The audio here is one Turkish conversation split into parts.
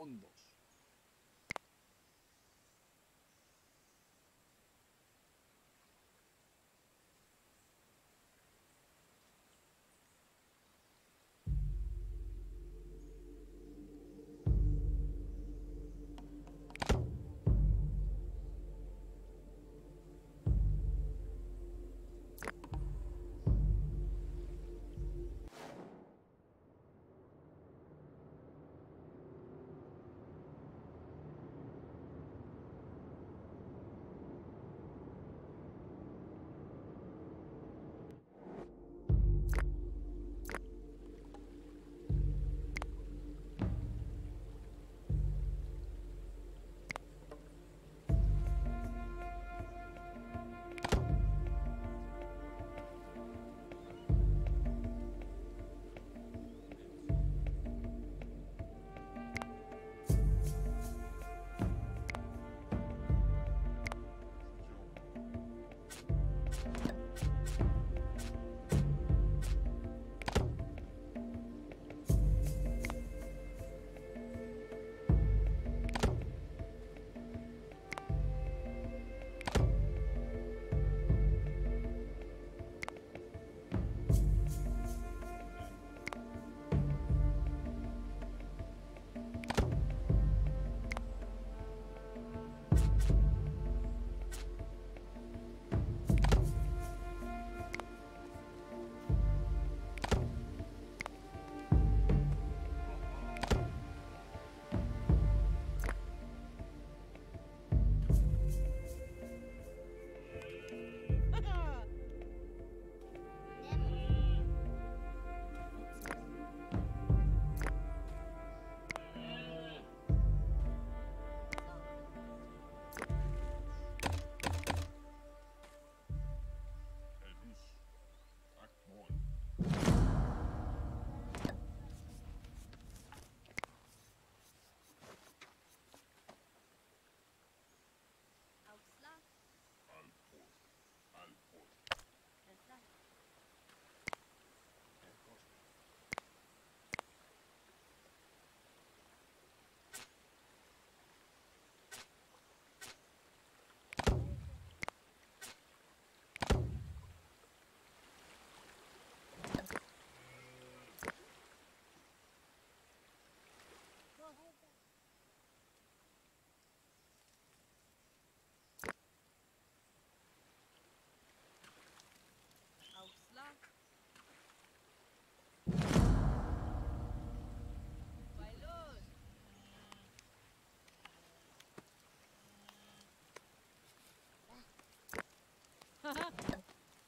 fondos.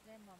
Lemon.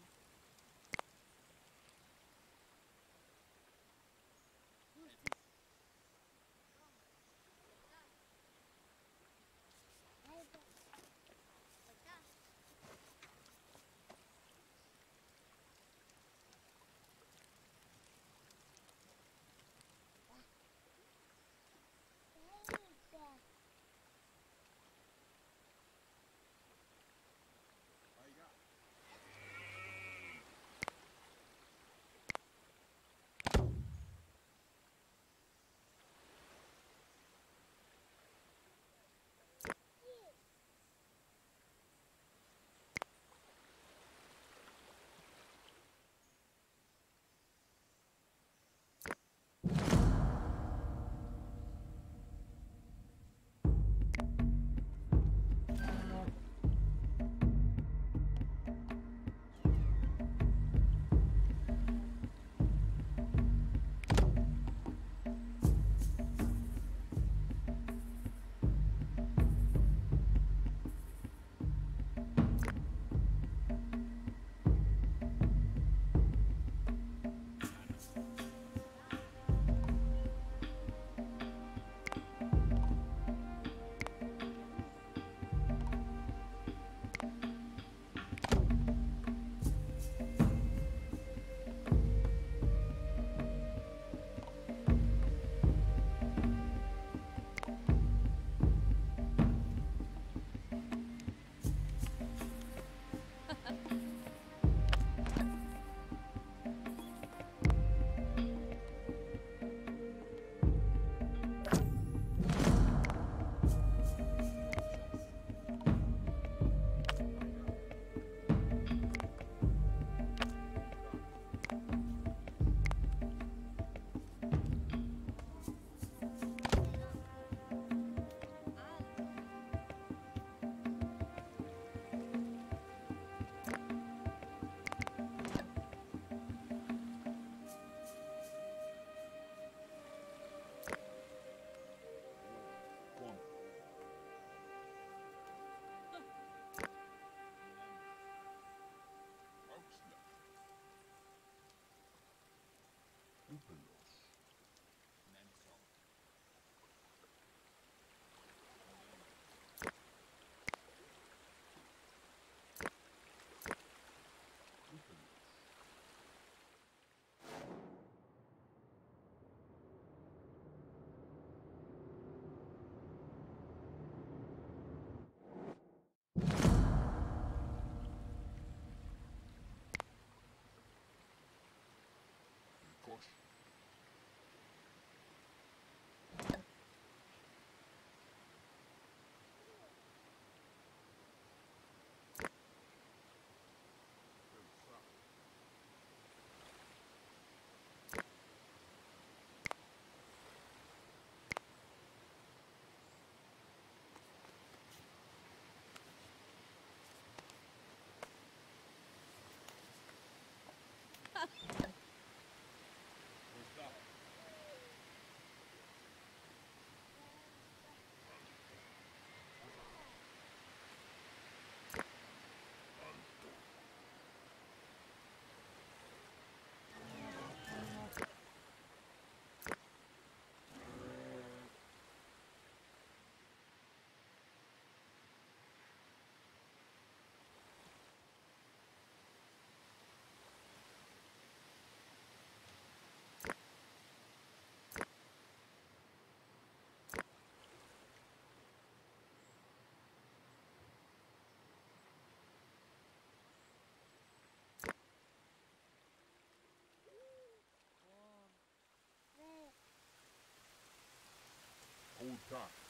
God